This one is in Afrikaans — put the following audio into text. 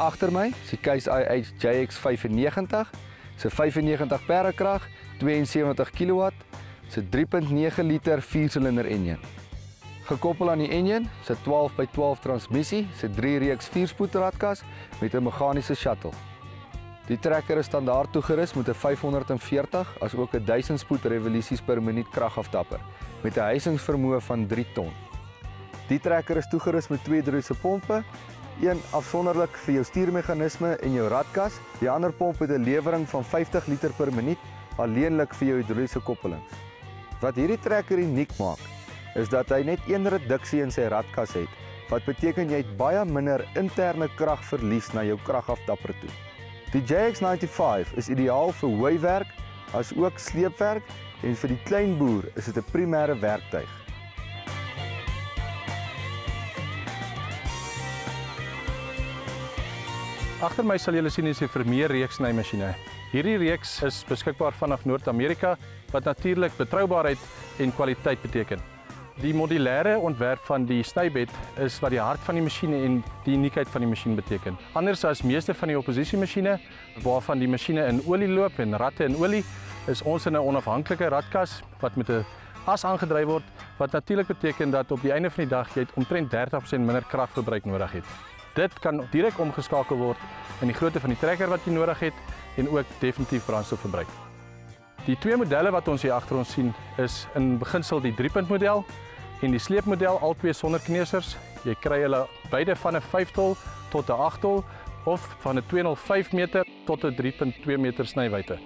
agter my, is die Case IH JX95, se 95 perdekrag, 72 kW, se 3.9 liter 4-silinder enjin. Gekoppel aan die enjin, se 12 by 12 transmissie, se 3 reeks 4-spoed radkas met 'n meganiese shuttle. Die trekker is standaard toegerus met 'n 540 as ook 'n 1000 spoed revolusies per minuut kragaftapper met 'n hysingsvermoë van 3 ton. Die trekker is toegerus met twee druise pompe, een afsonderlik vir jou stuurmeganisme en jou radkas, die ander pomp het 'n lewering van 50 liter per minuut alleenlik vir jou hidroliese koppelings. Wat hierdie trekker uniek maak, is dat hy net een reduksie in sy radkas het, wat beteken jy het baie minder interne kragverlies na jou kragaftapper toe. Die JX95 is ideaal vir hooiwerk as ook sleepwerk en vir die klein boer is dit 'n primêre werktuig. Agter my sal julle sien is 'n Vermeer reeks snymasjiene. Hierdie reeks is beskikbaar vanaf Noord-Amerika wat natuurlik betroubaarheid en kwaliteit beteken. Die modulêre ontwerp van die snybed is wat die hart van die masjiene en die uniekheid van die masjien beteken. Anders as meeste van die oppositiemasjiene waarvan die masjiene in olie loop en ratte in olie, is ons in 'n onafhanklike ratkas wat met 'n as aangedryf word wat natuurlik beteken dat op die einde van die dag jy omtrent 30% minder kragverbruik nodig het. Dit kan direk omgeskakel word in die grootte van die trekker wat jy nodig het en ook definitief brandstofverbruik. Die twee modelle wat ons hier agter ons sien is in beginsel die 3-punt model en die sleepmodel albei sonder kneusers. Jy kry hulle beide van 'n 5-tol tot 'n 8-tol of van 'n 205 meter tot 'n 3.2 meter snywyte.